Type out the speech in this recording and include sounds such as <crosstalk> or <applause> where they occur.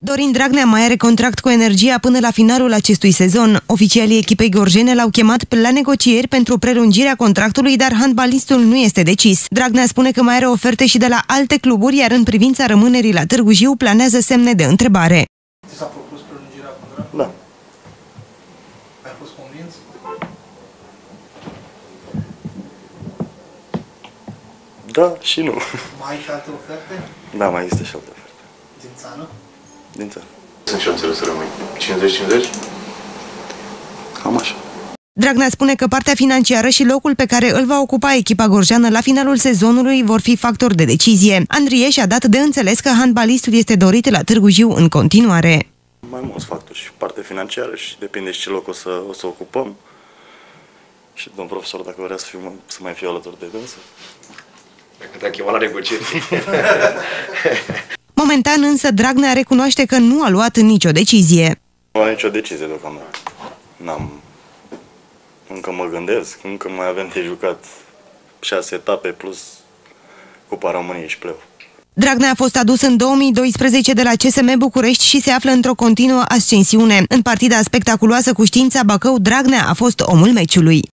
Dorin Dragnea mai are contract cu energia până la finalul acestui sezon. Oficialii echipei gorjene l-au chemat la negocieri pentru prelungirea contractului, dar handbalistul nu este decis. Dragnea spune că mai are oferte și de la alte cluburi, iar în privința rămânerii la Târgu Jiu planează semne de întrebare. Ți s-a propus prelungirea contractului? Da. Ai fost convins? Da și nu. Mai ai și alte oferte Da, mai există și alte oferte. din țară? Din țară. Sunt șansele să rămâi. 50-50? Cam așa. Dragnea spune că partea financiară și locul pe care îl va ocupa echipa gorjeană la finalul sezonului vor fi factori de decizie. Andrie și-a dat de înțeles că handbalistul este dorit la Târgu Jiu în continuare. Mai mulți factori și partea financiară și depinde și ce loc o să, o să ocupăm. Și domn profesor, dacă vrea să, fiu, să mai fiu alături de dânsă. Dacă te-a chemat la negocieri. <laughs> Momentan însă Dragnea recunoaște că nu a luat nicio decizie. Nu am nicio decizie deocamdată. N-am... Încă mă gândesc, încă mai avem de jucat șase etape plus Cupa României și play Dragnea a fost adus în 2012 de la CSM București și se află într-o continuă ascensiune. În partida spectaculoasă cu știința Bacău, Dragnea a fost omul meciului.